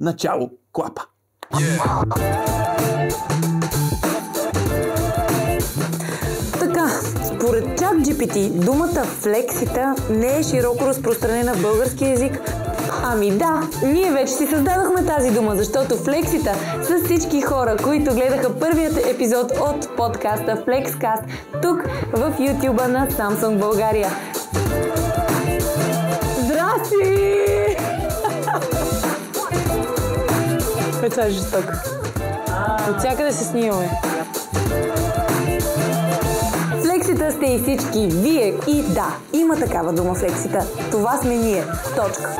Начало клапа! Така, според чат GPT, думата флексита не е широко разпространена в български язик. Ами да, ние вече си създадохме тази дума, защото флексита са всички хора, които гледаха първият епизод от подкаста Flexcast тук в YouTube на Samsung България. Това е жестоко. От всякъде се снимаме. Флексита сте и всички вие. И да, има такава дума флексита. Това сме ние. Точка.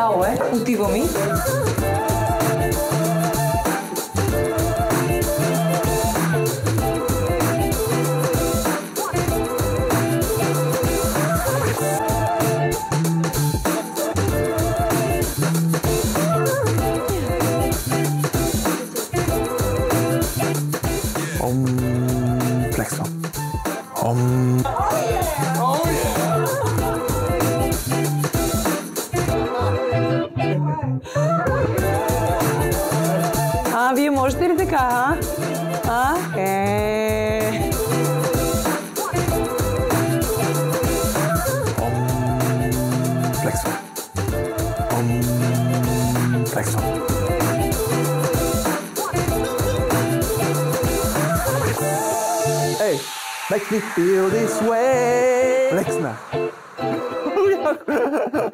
क्या हुआ है उती Gomi Om Plexo. Om А, вие можете ли така, а? А? Е. Ом, флексвам. Ом, флексвам. Ей, makes me feel this way. Флексна.